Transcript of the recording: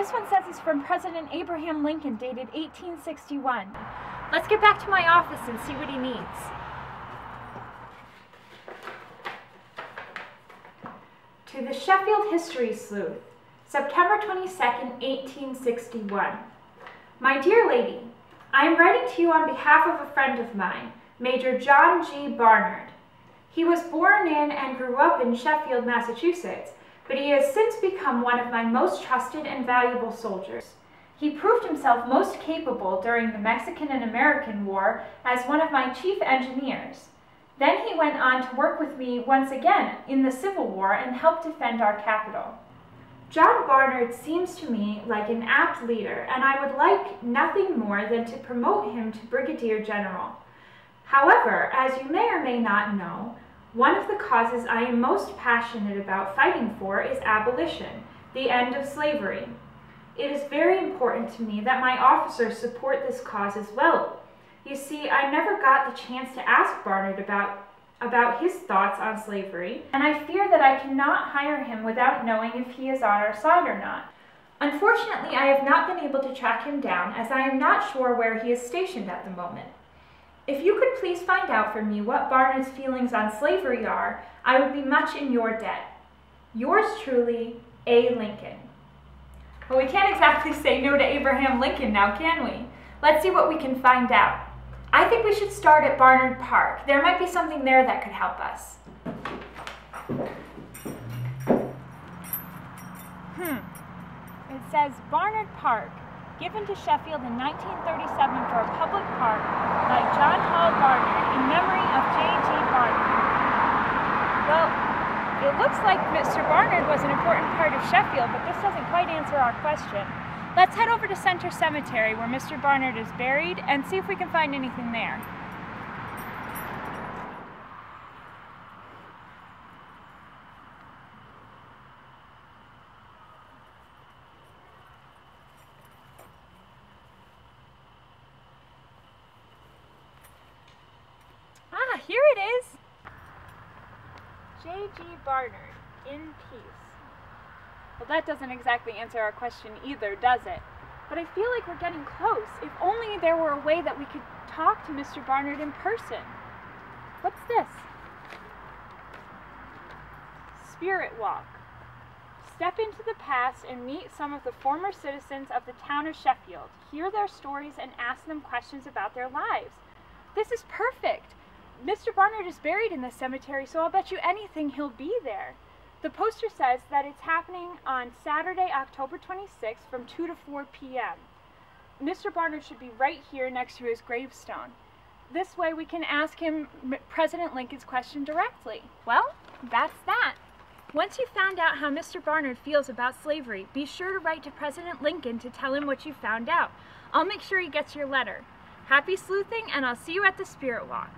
This one says it's from President Abraham Lincoln, dated 1861. Let's get back to my office and see what he needs. To the Sheffield History Sleuth, September 22nd, 1861. My dear lady, I am writing to you on behalf of a friend of mine, Major John G. Barnard. He was born in and grew up in Sheffield, Massachusetts, but he has since become one of my most trusted and valuable soldiers. He proved himself most capable during the Mexican and American War as one of my chief engineers. Then he went on to work with me once again in the Civil War and helped defend our capital. John Barnard seems to me like an apt leader, and I would like nothing more than to promote him to Brigadier General. However, as you may or may not know, one of the causes I am most passionate about fighting for is abolition, the end of slavery. It is very important to me that my officers support this cause as well. You see, I never got the chance to ask Barnard about about his thoughts on slavery, and I fear that I cannot hire him without knowing if he is on our side or not. Unfortunately, I have not been able to track him down as I am not sure where he is stationed at the moment. If you could please find out for me what Barnard's feelings on slavery are, I would be much in your debt. Yours truly, A. Lincoln. Well, we can't exactly say no to Abraham Lincoln now, can we? Let's see what we can find out. I think we should start at Barnard Park. There might be something there that could help us. Hmm. It says Barnard Park, given to Sheffield in 1937 for a public park by John Hall Barnard in memory of J.G. Barnard. Well, it looks like Mr. Barnard was an important part of Sheffield, but this doesn't quite answer our question. Let's head over to Center Cemetery where Mr. Barnard is buried and see if we can find anything there. Ah, here it is! J.G. Barnard, in peace. Well, that doesn't exactly answer our question either, does it? But I feel like we're getting close. If only there were a way that we could talk to Mr. Barnard in person. What's this? Spirit Walk. Step into the past and meet some of the former citizens of the town of Sheffield. Hear their stories and ask them questions about their lives. This is perfect. Mr. Barnard is buried in this cemetery, so I'll bet you anything he'll be there. The poster says that it's happening on Saturday, October 26th from 2 to 4 p.m. Mr. Barnard should be right here next to his gravestone. This way we can ask him President Lincoln's question directly. Well, that's that. Once you've found out how Mr. Barnard feels about slavery, be sure to write to President Lincoln to tell him what you found out. I'll make sure he gets your letter. Happy sleuthing, and I'll see you at the Spirit Walk.